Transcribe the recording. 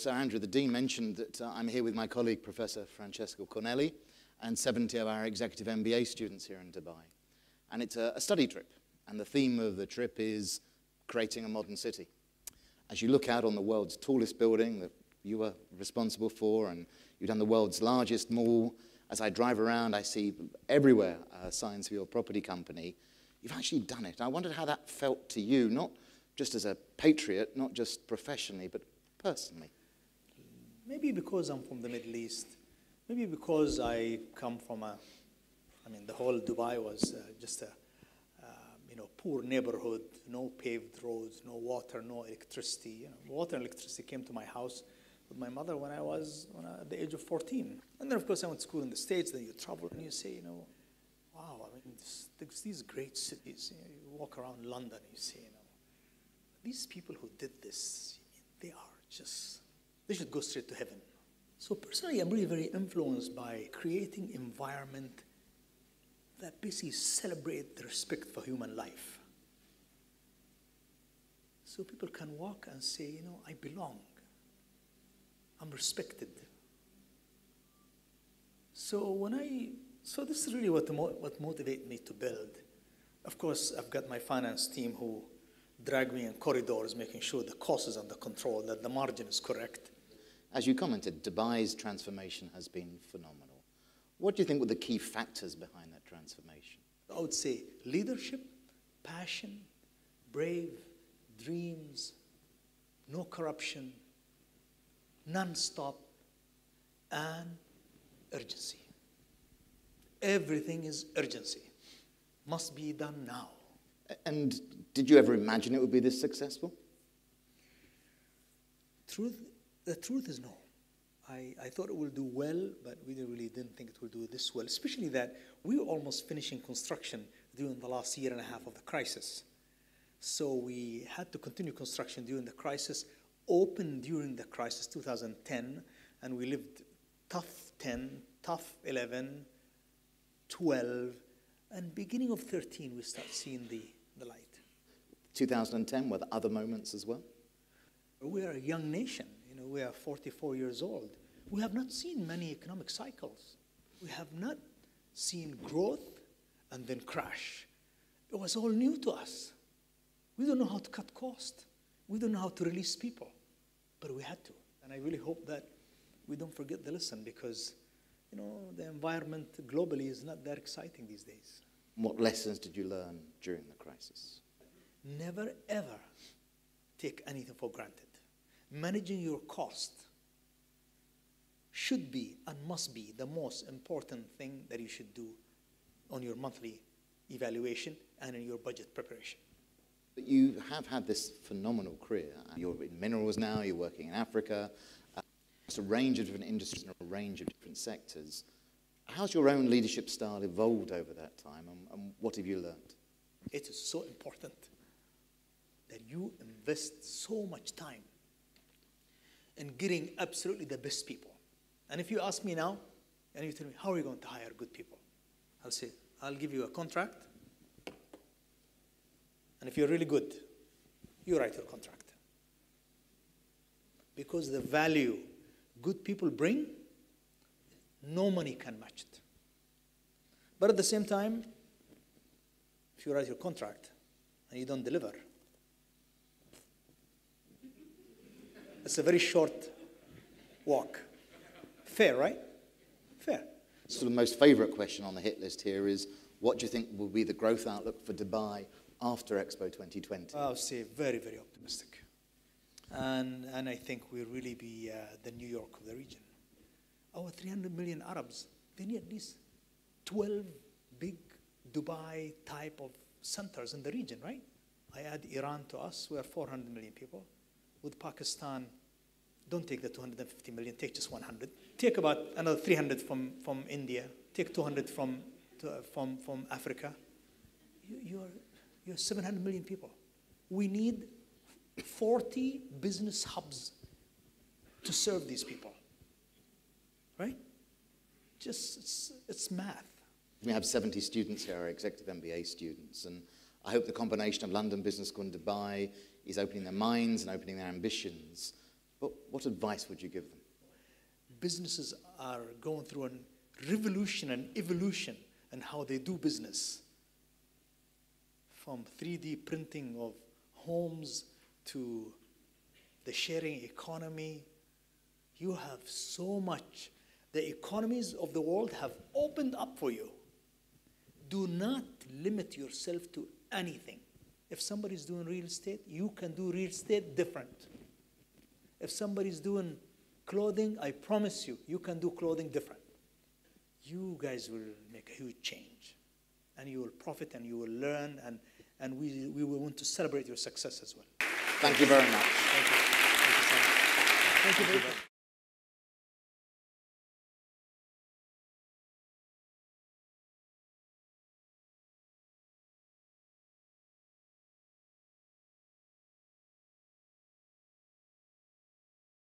Sir Andrew, the Dean mentioned that uh, I'm here with my colleague, Professor Francesca Cornelli, and 70 of our executive MBA students here in Dubai. And it's a, a study trip, and the theme of the trip is creating a modern city. As you look out on the world's tallest building that you were responsible for, and you've done the world's largest mall, as I drive around, I see everywhere uh, signs for your property company. You've actually done it. I wondered how that felt to you, not just as a patriot, not just professionally, but personally. Maybe because I'm from the Middle East. Maybe because I come from a, I mean, the whole Dubai was uh, just a, uh, you know, poor neighborhood, no paved roads, no water, no electricity. You know, water and electricity came to my house with my mother when I was when I, at the age of 14. And then, of course, I went to school in the States. Then you travel and you say, you know, wow, I mean, this, these great cities. You, know, you walk around London, you say, you know, these people who did this, they are just, they should go straight to heaven. So personally, I'm really very influenced by creating environment that basically celebrate the respect for human life. So people can walk and say, you know, I belong. I'm respected. So when I, so this is really what, what motivated me to build. Of course, I've got my finance team who drag me in corridors, making sure the cost is under control, that the margin is correct. As you commented, Dubai's transformation has been phenomenal. What do you think were the key factors behind that transformation? I would say leadership, passion, brave, dreams, no corruption, non-stop, and urgency. Everything is urgency. Must be done now. And did you ever imagine it would be this successful? Truth, the truth is no. I, I thought it will do well, but we really didn't think it will do this well, especially that we were almost finishing construction during the last year and a half of the crisis. So we had to continue construction during the crisis, open during the crisis 2010, and we lived tough 10, tough 11, 12, and beginning of 13 we start seeing the, the light. 2010, were there other moments as well? We are a young nation. Know, we are 44 years old. We have not seen many economic cycles. We have not seen growth and then crash. It was all new to us. We don't know how to cut costs. We don't know how to release people, but we had to. And I really hope that we don't forget the lesson because, you know, the environment globally is not that exciting these days. What lessons did you learn during the crisis? Never ever take anything for granted. Managing your cost should be and must be the most important thing that you should do on your monthly evaluation and in your budget preparation. But you have had this phenomenal career. You're in minerals now, you're working in Africa. Uh, it's a range of different industries and a range of different sectors. How's your own leadership style evolved over that time, and, and what have you learned? It is so important that you invest so much time in getting absolutely the best people. And if you ask me now, and you tell me, how are you going to hire good people? I'll say, I'll give you a contract. And if you're really good, you write your contract. Because the value good people bring, no money can match it. But at the same time, if you write your contract and you don't deliver, It's a very short walk. Fair, right? Fair. So the most favorite question on the hit list here is, what do you think will be the growth outlook for Dubai after Expo 2020? I'll say very, very optimistic. And, and I think we'll really be uh, the New York of the region. Our 300 million Arabs, they need at least 12 big Dubai type of centers in the region, right? I add Iran to us, we are 400 million people with Pakistan, don't take the 250 million, take just 100. Take about another 300 from, from India, take 200 from, to, from, from Africa. You, you're, you're 700 million people. We need 40 business hubs to serve these people. Right? Just, it's, it's math. We have 70 students here, our executive MBA students, and I hope the combination of London Business School and Dubai is opening their minds and opening their ambitions. What, what advice would you give them? Businesses are going through a revolution and evolution in how they do business. From 3D printing of homes to the sharing economy. You have so much. The economies of the world have opened up for you. Do not limit yourself to anything. If somebody's doing real estate, you can do real estate different. If somebody's doing clothing, I promise you, you can do clothing different. You guys will make a huge change. And you will profit and you will learn, and, and we, we will want to celebrate your success as well. Thank you very much. Thank you. Thank you so much. Thank you very much.